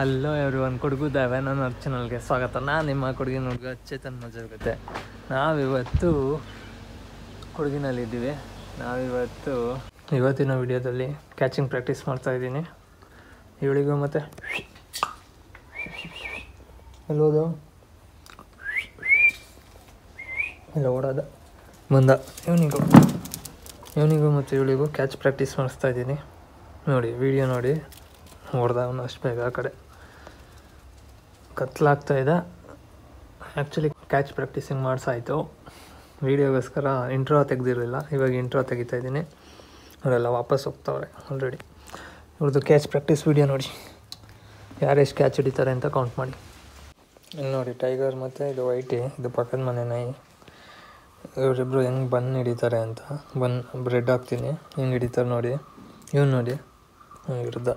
Hello every one Kodagu ನನ್ನ ಚಾನಲ್ಗೆ ಸ್ವಾಗತ. ನಾನು ನಿಮ್ಮ ಕೊಡಗಿನ ಹುಡುಗ ಚೇತನ್ ಮಜಾ ಜೊತೆ ನಾವಿವತ್ತು ಕೊಡಗಿನಲ್ಲಿದ್ದೀವಿ. ನಾವಿವತ್ತು ಇವತ್ತಿನ ವಿಡಿಯೋದಲ್ಲಿ ಕ್ಯಾಚಿಂಗ್ ಪ್ರಾಕ್ಟೀಸ್ ಮಾಡ್ತಾ ಇದ್ದೀನಿ. ಇವಳಿಗೂ ಮತ್ತು ಎಲ್ಲೋದು ಇಲ್ಲ ಓಡೋದ ಬಂದ. ಇವನಿಗೂ. ಇವನಿಗೂ ಮತ್ತು ಇವಳಿಗೂ ಕ್ಯಾಚ್ ಪ್ರಾಕ್ಟೀಸ್ ಮಾಡಿಸ್ತಾ ಇದ್ದೀನಿ. ನೋಡಿ ವಿಡಿಯೋ ನೋಡಿ. ಹೊಡೆದ ಅವನು ಅಷ್ಟು ಬೇಗ ಆ ಕಡೆ. ಕತ್ಲಾಗ್ತಾ ಇದೆ. ಆ್ಯಕ್ಚುಲಿ ಕ್ಯಾಚ್ ಪ್ರಾಕ್ಟೀಸಿಂಗ್ ಮಾಡಿಸಾಯಿತು. ವೀಡಿಯೋಗೋಸ್ಕರ ಇಂಟ್ರೋ ತೆಗೆದಿರಲಿಲ್ಲ. ಇವಾಗ ಇಂಟ್ರೋ ತೆಗಿತಾ ಇದ್ದೀನಿ. ಅವರೆಲ್ಲ ವಾಪಸ್ ಹೋಗ್ತಾವ್ರೆ ಆಲ್ರೆಡಿ ಇವ್ರದ್ದು ಕ್ಯಾಚ್ ಪ್ರಾಕ್ಟೀಸ್ ವೀಡಿಯೋ ನೋಡಿ. ಯಾರೆಷ್ಟು ಕ್ಯಾಚ್ ಹಿಡಿತಾರೆ ಅಂತ ಕೌಂಟ್ ಮಾಡಿ. ಇಲ್ಲಿ ನೋಡಿ ಟೈಗರ್ ಮತ್ತು ಇದು ವೈಟಿ ಇದು ಪಕ್ಕದ ಮನೆ ನಾಯಿ. ಇವರಿಬ್ಬರು ಹೆಂಗೆ ಬನ್ ಹಿಡಿತಾರೆ ಅಂತ. ಬನ್ ಬ್ರೆಡ್ ಹಾಕ್ತೀನಿ. ಹೆಂಗೆ ಹಿಡಿತಾರೆ ನೋಡಿ. ಇವ್ನು ನೋಡಿ. ವಿರುದ್ಧ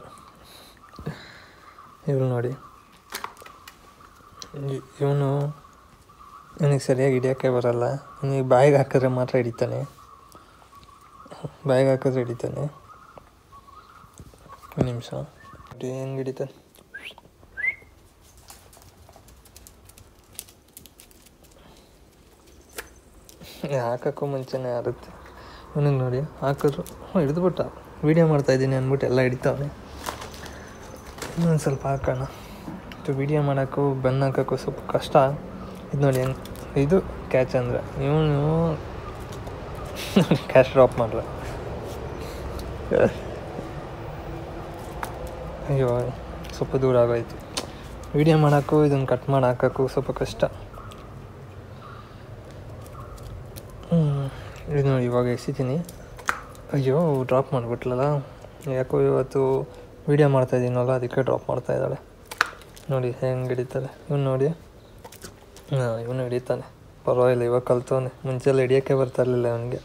ಇವ್ರು ನೋಡಿ. ಇವನು ನನಗೆ ಸರಿಯಾಗಿ ಹಿಡಿಯೋಕ್ಕೆ ಬರಲ್ಲ. ನನಗೆ ಬಾಯಿಗೆ ಹಾಕಿದ್ರೆ ಮಾತ್ರ ಹಿಡಿತಾನೆ. ಬಾಯಿಗೆ ಹಾಕಿದ್ರೆ ಹಿಡಿತಾನೆ. ಒಂದು ನಿಮಿಷ. ಹೆಂಗೆ ಹಿಡಿತಾನೆ? ಹಾಕೋಕ್ಕೂ ಮುಂಚೆನೇ ಆಗುತ್ತೆ ಇವನಿಗೆ ನೋಡಿ, ಹಾಕಿದ್ರು. ಹಿಡಿದ್ಬಿಟ್ಟ. ವೀಡಿಯೋ ಮಾಡ್ತಾಯಿದ್ದೀನಿ ಅಂದ್ಬಿಟ್ಟು ಎಲ್ಲ ಹಿಡಿತಾವೆ ಇನ್ನೊಂದು ಸ್ವಲ್ಪ ಹಾಕೋಣ. ಇದು ವೀಡಿಯೋ ಮಾಡೋಕ್ಕೂ ಬೆನ್ನು ಹಾಕೋಕ್ಕೂ ಸ್ವಲ್ಪ ಕಷ್ಟ. ಇದು ನೋಡಿ ಹೆಂಗೆ, ಇದು ಕ್ಯಾಚ್ ಅಂದರೆ ಇವನು ಕ್ಯಾಶ್ ಡ್ರಾಪ್ ಮಾಡ್ರ. ಅಯ್ಯೋ, ಸ್ವಲ್ಪ ದೂರ ಆಗೋಯ್ತು. ವೀಡಿಯೋ ಮಾಡೋಕ್ಕೂ ಇದನ್ನು ಕಟ್ ಮಾಡಿ ಹಾಕೋಕ್ಕೂ ಸ್ವಲ್ಪ ಕಷ್ಟ. ಇದು ನೋಡಿ ಇವಾಗ ಎಸಿತೀನಿ. ಅಯ್ಯೋ ಡ್ರಾಪ್ ಮಾಡಿಬಿಟ್ಲಲ್ಲ. ಯಾಕೋ ಇವತ್ತು ವೀಡಿಯೋ ಮಾಡ್ತಾಯಿದ್ದೀನಲ್ಲ ಅದಕ್ಕೆ ಡ್ರಾಪ್ ಮಾಡ್ತಾ ಇದ್ದಾಳೆ. ನೋಡಿ ಹೆಂಗೆ ಹಿಡಿತಾರೆ ಇವನು ನೋಡಿ. ಹಾಂ, ಇವನು ಹಿಡಿತಾನೆ. ಪರವಾಗಿಲ್ಲ, ಇವಾಗ ಕಲ್ತವನೆ. ಮುಂಚೆಲ್ಲ ಹಿಡಿಯೋಕ್ಕೆ ಬರ್ತಾ ಇರಲಿಲ್ಲ ಅವನಿಗೆ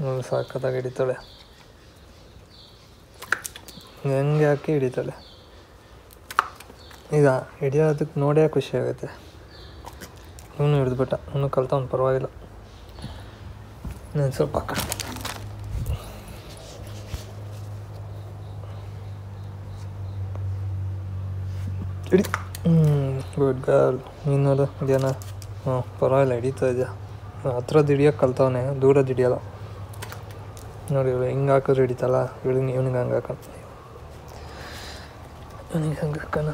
ನೋಡಿ ಸಾಕತ್ತಾಗಿ ಹಿಡಿತಾಳೆ. ಹೆಂಗೆ ಹಾಕಿ ಹಿಡಿತಾಳೆ? ಈಗ ಹಿಡಿಯೋದಕ್ಕೆ ನೋಡೇ ಖುಷಿ ಆಗುತ್ತೆ. ಇವನು ಹಿಡಿದ್ಬಿಟ್ಟ. ಇವನು ಕಲ್ತವನು, ಪರವಾಗಿಲ್ಲ. ನಾನು ಸ್ವಲ್ಪ ಹಿಡಿ ಹ್ಞೂ ಗುಡ್ ಗರ್ಲ್ ನೀನು ನೋಡು ಇದೇನ ಹ್ಞೂ ಪರವಾಗಿಲ್ಲ ಹಿಡಿತಾ ಇದೆಯಾ ಹತ್ರ ಹಿಡಿಯೋಕೆ ಕಲ್ತವನೆ ದೂರ ದಿಡಿಯಲ್ಲ ನೋಡಿ ಇವಳು ಹಿಂಗೆ ಹಾಕಿದ್ರೆ ಹಿಡಿತಲ್ಲ ಇವಳಿಗೆ ಇವನಿಗೆ ಹಂಗೆ ಹಾಕೋಣ ಇವನಿಗೆ ಹಂಗೆ ಹಾಕೋಣ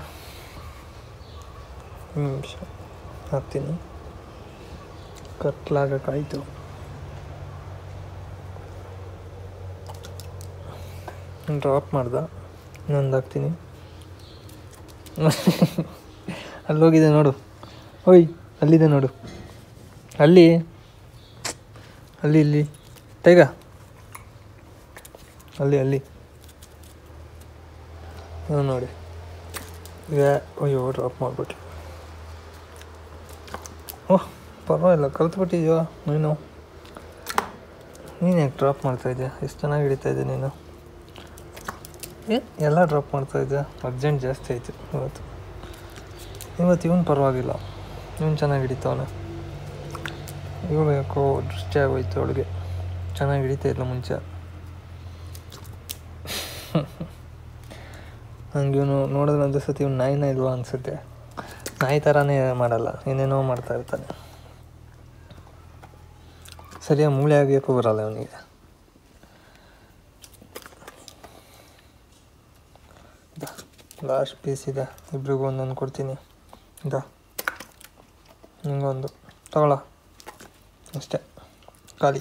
ನಿಮಿಷ ಹಾಕ್ತೀನಿ ಕಟ್ಲಾಗಕ್ಕಾಯಿತು ಡ್ರಾಪ್ ಮಾಡ್ದೆ ನಂದು ಹಾಕ್ತೀನಿ ಅಲ್ಲೋಗಿದೆ ನೋಡು. ಓಯ್, ಅಲ್ಲಿದೆ ನೋಡು. ಅಲ್ಲಿ. ಅಲ್ಲಿ, ಇಲ್ಲಿ. ಟೈಗ ಅಲ್ಲಿ ಅಲ್ಲಿ. ನೋಡಿ. ಅಯ್ಯೋ ಡ್ರಾಪ್ ಮಾಡಿಬಿಟ್ಟು ಓಹ್ ಪರವಾಗಿಲ್ಲ, ಕಲ್ತ್ಬಿಟ್ಟಿದ್ಯೋ ನೀನು? ನೀನು ಯಾಕೆ ಡ್ರಾಪ್ ಮಾಡ್ತಾಯಿದ್ಯಾ ಎಷ್ಟು ಚೆನ್ನಾಗಿ ಹಿಡಿತಾಯಿದ್ದೆ ನೀನು? ಎಲ್ಲ ಡ್ರಾಪ್ ಮಾಡ್ತಾ ಇದ್ದೆ. ಅರ್ಜೆಂಟ್ ಜಾಸ್ತಿ ಆಯಿತು ಇವತ್ತು. ಇವತ್ತು ಇವನು ಪರವಾಗಿಲ್ಲ. ಇವನು ಚೆನ್ನಾಗಿ ಹಿಡಿತಾವನೆ. ಇವಳು ಯಾಕೋ ದೃಷ್ಟಿ ಆಗೋಯ್ತು ಅವಳಿಗೆ. ಚೆನ್ನಾಗಿ ಹಿಡಿತಾ ಇಲ್ಲ ಮುಂಚೆ. ನಂಗೆ ಇವನು ನೋಡಿದ್ರೆ ಒಂದು ಸತಿ ಇವ್ನು ನಾಯಿನ ಇಲ್ವಾ ಅನಿಸುತ್ತೆ. ನಾಯಿ ಥರನೇ ಮಾಡಲ್ಲ, ಏನೇನೋ ಮಾಡ್ತಾ ಇರ್ತಾನೆ. ಸರಿಯಾಗಿ ಮೂಳೆ ಆಗಬೇಕು ಬರಲ್ಲ ಅವನಿಗೆ ಲಾಸ್ಟ್ ಪೀಸ್ ಇದೆ. ಇಬ್ರಿಗೂ ಒಂದೊಂದು ಕೊಡ್ತೀನಿ. ಇದ. ನಿಂಗೊಂದು. ತಗೊಳ ಅಷ್ಟೇ. ಖಾಲಿ.